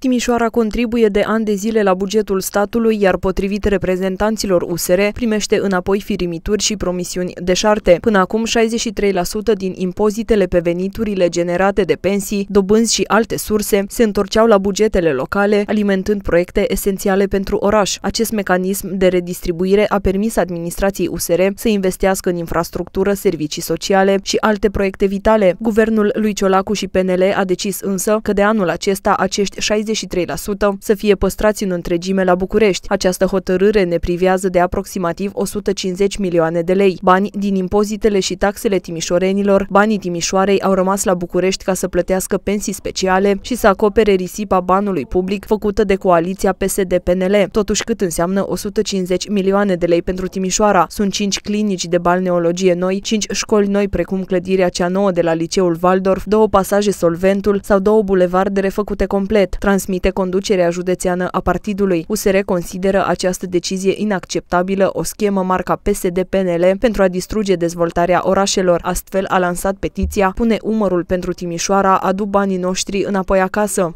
Timișoara contribuie de ani de zile la bugetul statului, iar potrivit reprezentanților USR, primește înapoi firimituri și promisiuni deșarte. Până acum, 63% din impozitele pe veniturile generate de pensii, dobânzi și alte surse se întorceau la bugetele locale, alimentând proiecte esențiale pentru oraș. Acest mecanism de redistribuire a permis administrației USR să investească în infrastructură, servicii sociale și alte proiecte vitale. Guvernul lui Ciolacu și PNL a decis însă că de anul acesta acești 60 63% să fie păstrați în întregime la București. Această hotărâre ne privează de aproximativ 150 milioane de lei. Bani din impozitele și taxele timișorenilor, banii Timișoarei au rămas la București ca să plătească pensii speciale și să acopere risipa banului public făcută de coaliția PSD-PNL. Totuși cât înseamnă 150 milioane de lei pentru Timișoara? Sunt 5 clinici de balneologie noi, 5 școli noi precum clădirea cea nouă de la liceul Waldorf, două pasaje Solventul sau două bulevarde refăcute complet. Trans transmite conducerea județeană a partidului. USR consideră această decizie inacceptabilă, o schemă marca PSD-PNL pentru a distruge dezvoltarea orașelor. Astfel a lansat petiția Pune umărul pentru Timișoara, adu banii noștri înapoi acasă.